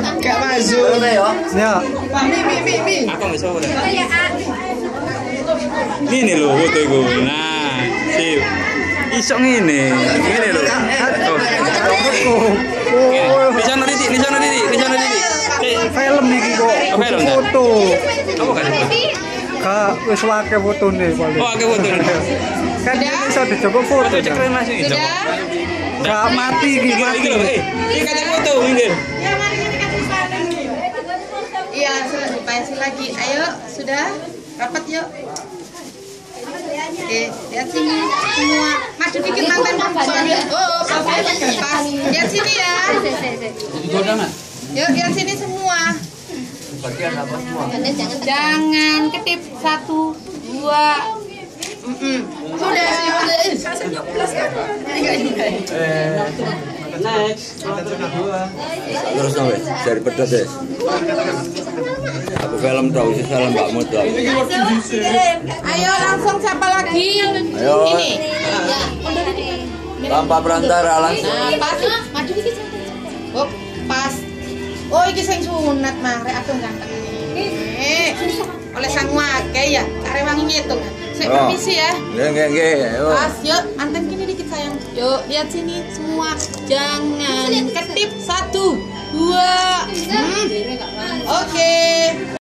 Gak masuk. Ya. Mi mi mi mi. Aku nggak bisa udah. Ini loh foto gue. Nah, sip. Isok ini, ini loh. Oh. Di sana titik, di sana titik, di sana titik. Eh, film iki kok. Foto. Apa kan? Kak wis wake fotone paling. Oh, akeh foto. Kan bisa dicoba foto. Foto cek masih itu. Gak mati iki iki eh. Foto. Iya, payasi lagi. Ayo, sudah rapat yuk. Oke, lihat sini semua. Maju dikit mantan suami. Oh, pas. Lihat sini ya. Yuk, lihat sini semua. Jangan ketip satu, dua. Mm-mm. Sudah. Terus nawe dari pedas ya. Aku film tahu sih film Mbak Mut. Ayo langsung siapa lagi? Ayo. Ini. Tanpa perantara langsung. Nah, pas. Maju dikit. Oh, pas. Oh, iki sing sunat mah, rek aku ganteng. Eh, oleh sang wake ya, arek wangi ngitung. Saya Oh. permisi ya. Nggih nggih nggih. Ayo. Pas, yuk, mantan gini dikit sayang. Yuk, lihat sini semua. Jangan ketip satu, dua. Hmm. Oke.